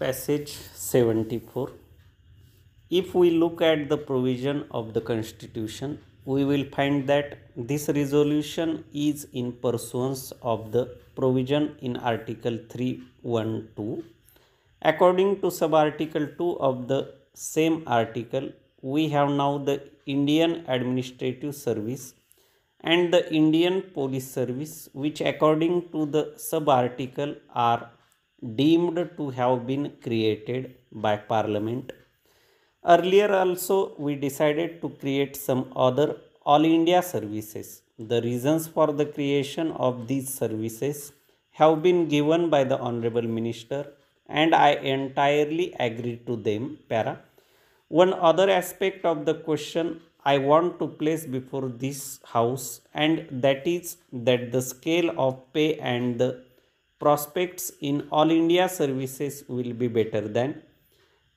passage 74 if we look at the provision of the constitution we will find that this resolution is in pursuance of the provision in article 312 according to sub article 2 of the same article we have now the indian administrative service and the indian police service which according to the sub article are deemed to have been created by parliament. Earlier also we decided to create some other all india services. The reasons for the creation of these services have been given by the honorable minister and i entirely agree to them para. One other aspect of the question I want to place before this house, and that is that the scale of pay and the prospects in all India services will be better than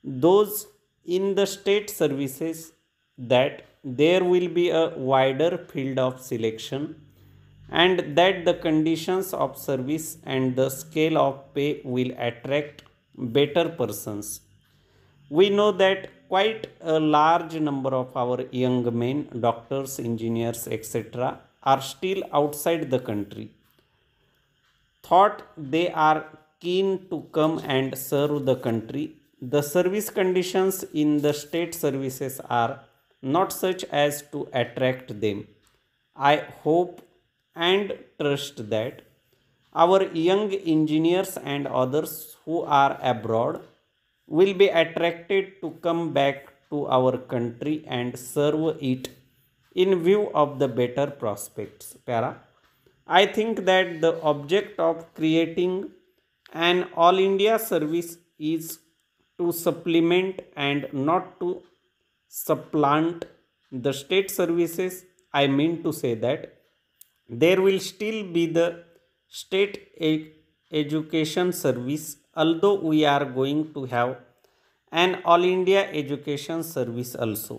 those in the state services, that there will be a wider field of selection, and that the conditions of service and the scale of pay will attract better persons. We know that quite a large number of our young men, doctors, engineers, etc., are still outside the country. Thought they are keen to come and serve the country. The service conditions in the state services are not such as to attract them. I hope and trust that our young engineers and others who are abroad will be attracted to come back to our country and serve it in view of the better prospects. Para. I think that the object of creating an all India service is to supplement and not to supplant the state services. I mean to say that there will still be the state education service although we are going to have an all india education service also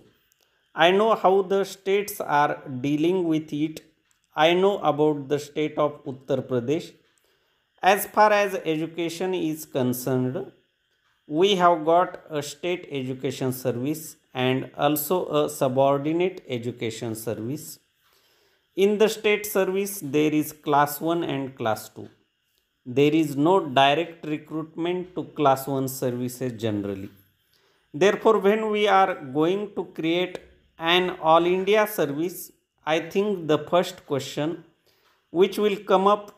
i know how the states are dealing with it i know about the state of uttar pradesh. As far as education is concerned we have got a state education service and also a subordinate education service. In the state service there is class 1 and class 2 there is no direct recruitment to class 1 services generally. Therefore, when we are going to create an all India service, I think the first question which will come up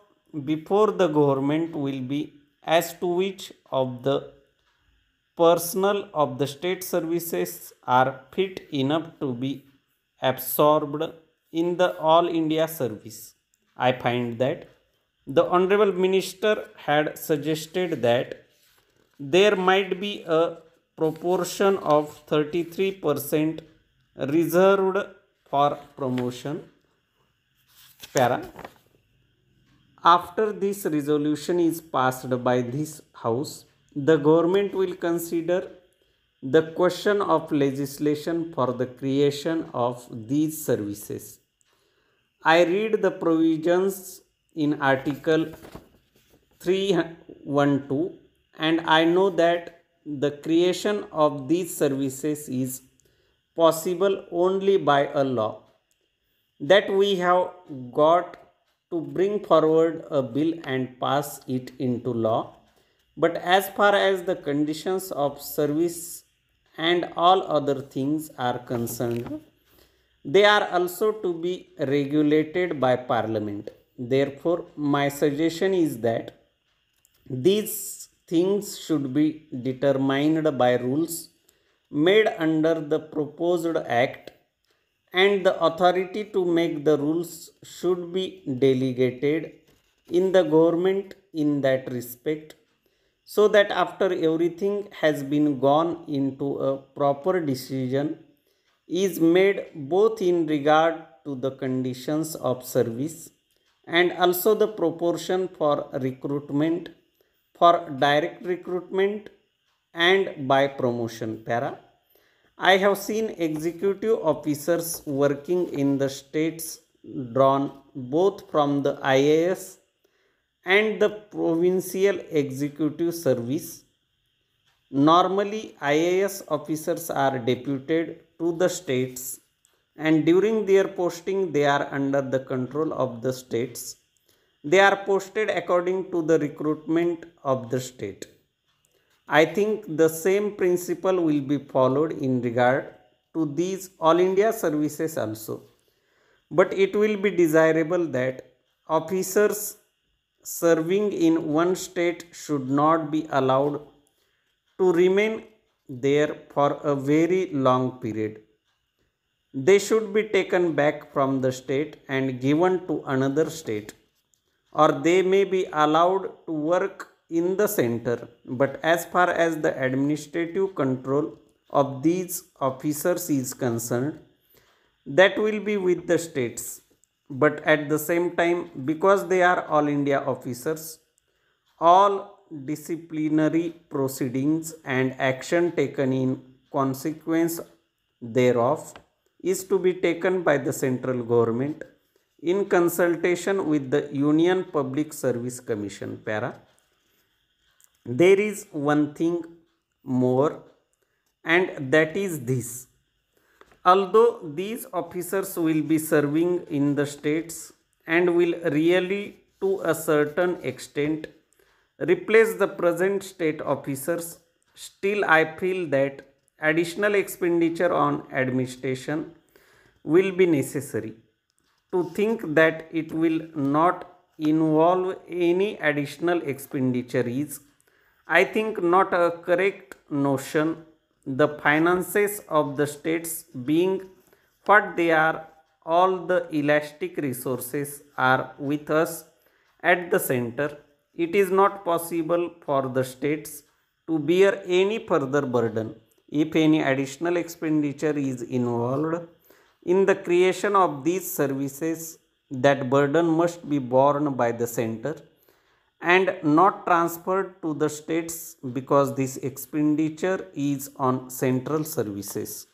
before the government will be as to which of the personnel of the state services are fit enough to be absorbed in the all India service. I find that the honorable minister had suggested that there might be a proportion of 33% reserved for promotion para. After this resolution is passed by this house the government will consider the question of legislation for the creation of these services. I read the provisions in article 312 and i know that the creation of these services is possible only by a law that we have got to bring forward a bill and pass it into law. But as far as the conditions of service and all other things are concerned they are also to be regulated by parliament. Therefore my suggestion is that these things should be determined by rules made under the proposed act and the authority to make the rules should be delegated in the government in that respect so that after everything has been gone into a proper decision is made both in regard to the conditions of service and also the proportion for recruitment for direct recruitment and by promotion para i have seen executive officers working in the states drawn both from the ias and the provincial executive service Normally, IAS officers are deputed to the states and during their posting they are under the control of the states. They are posted according to the recruitment of the state. I think the same principle will be followed in regard to these All India services also. But it will be desirable that officers serving in one state should not be allowed to remain there for a very long period. They should be taken back from the state and given to another state, or they may be allowed to work in the center. But as far as the administrative control of these officers is concerned, that will be with the states but at the same time because they are all india officers all disciplinary proceedings and action taken in consequence thereof is to be taken by the central government in consultation with the union public service commission para there is one thing more and that is this. Although these officers will be serving in the states and will really to a certain extent replace the present state officers still i feel that additional expenditure on administration will be necessary. To think that it will not involve any additional expenditure is i think not a correct notion. The finances of the states being what they are all the elastic resources are with us at the center. It is not possible for the states to bear any further burden. If any additional expenditure is involved in the creation of these services that burden must be borne by the center and not transferred to the states because this expenditure is on central services.